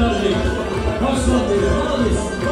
verdik. Başladı. Hadi.